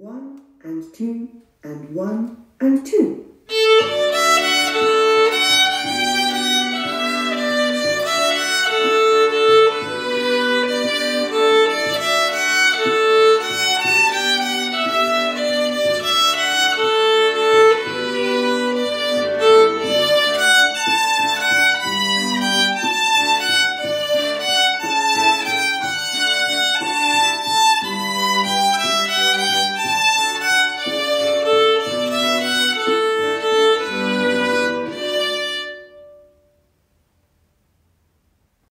One and two and one and two.